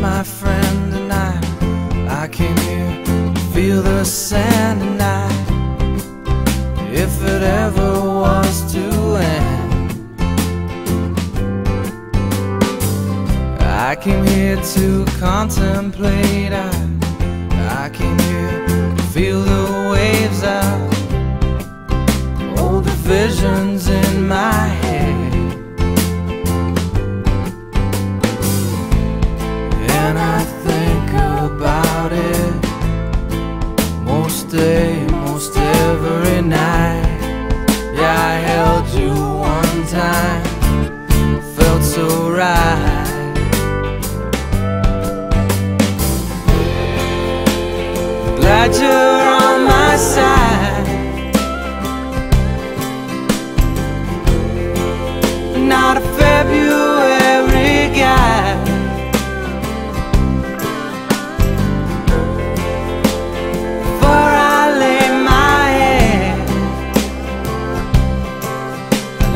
my friend, and I, I came here to feel the sand, and I, if it ever was to end, I came here to contemplate. I, I came here to feel the waves. Out, all the visions day, most every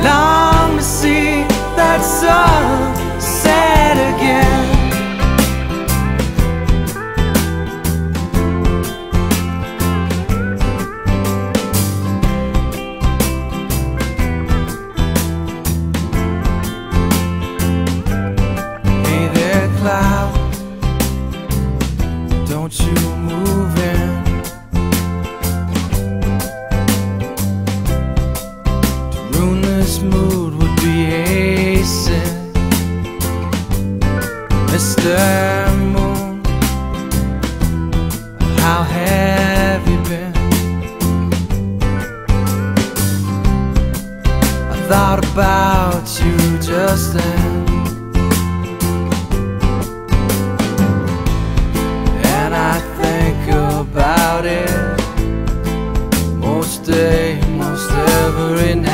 long to see that sun set again. Hey there, cloud. Don't you move in. Mr. Moon, how have you been? I thought about you just then. And I think about it most day, most every night.